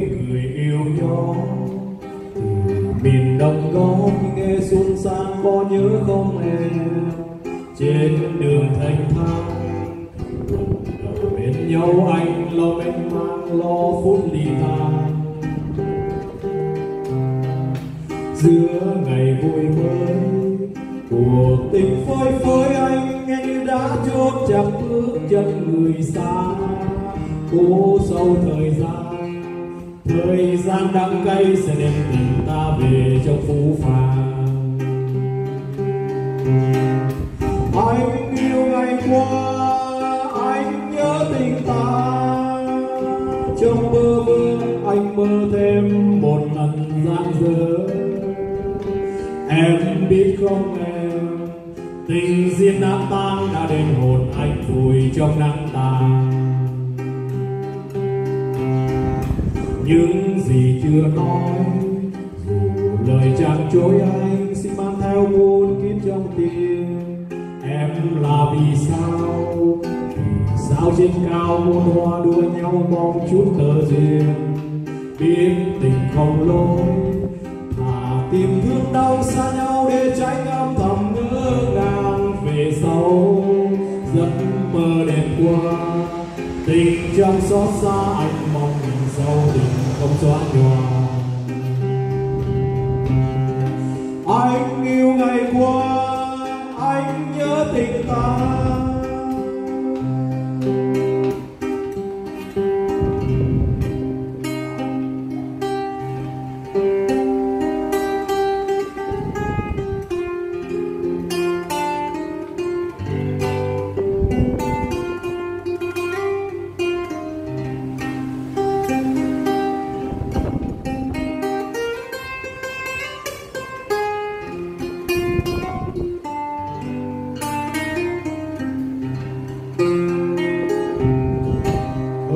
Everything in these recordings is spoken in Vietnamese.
người yêu nhau. Từ miền đông đó nghe xuân san có nhớ không em? Trên đường thành thang bên nhau anh lo bên mang, lo phút ly tan giữa ngày vui mới của tình phơi phới anh nghe như đã chốt chặt bước chân người xa. Cố sâu thời gian thời gian đắng cay sẽ đem tình ta về trong phú phàng. Anh yêu ngày qua, anh nhớ tình ta. Trong mơ mơ, anh mơ thêm một lần gian dở. Em biết không em, tình duyên đã tan, đã đến hồn anh vùi trong nắng tàn. Những gì chưa nói, dù lời chẳng chối anh, xin mang theo muôn kiếp trong tim. Em là vì sao? Vì sao trên cao muôn hoa đua nhau mong chút tờ duyên? Biết tình không lối thả tìm thương đau xa nhau để tránh nhau tình trong xót xa anh mong mình sau đừng không xóa nhòa. Anh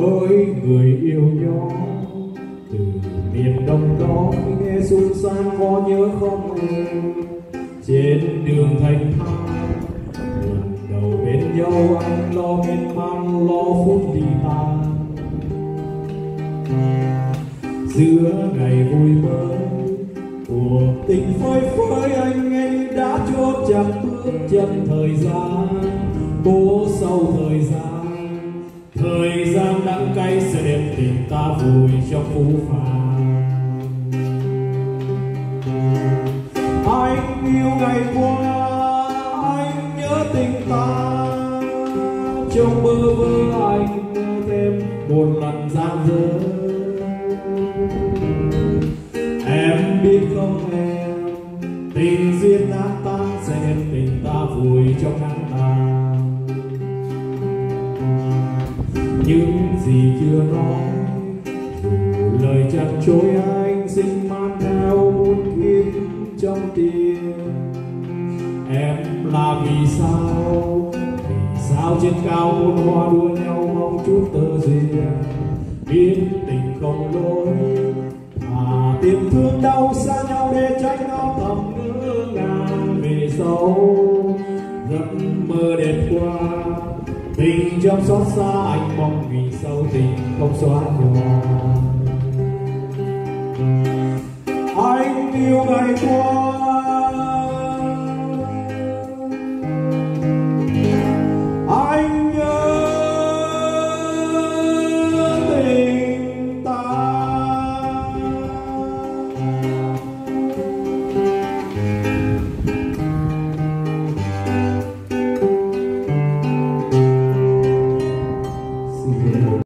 ơi người yêu nhau. Từ miền đông đó nghe xuân sang có nhớ không em trên đường thành thang lần đầu bên nhau anh lo miên man, lo phút đi tan. Giữa ngày vui mới cuộc tình phơi phới anh anh đã chốt chặt bước chân thời gian. Cố sau thời gian thời gian đắng cay sẽ đem tình ta vùi trong phú phàng. Anh yêu ngày qua anh nhớ tình ta. Trong mơ mơ anh mơ thêm một lần gian dở. Em biết không em, tình duyên những gì chưa nói. Dù lời chặt chối anh xin mang theo muôn kiếm trong tim. Em là vì sao? Vì sao trên cao muôn hoa đua nhau mong chút tơ duyên? Biết tình không lối thà tìm thương đau xa nhau để tránh âm thầm ngỡ ngàng về sau. Giấc mơ đẹp qua tình trong xót xa anh mong vì sau tình không xóa nhòa. Anh yêu ngày qua.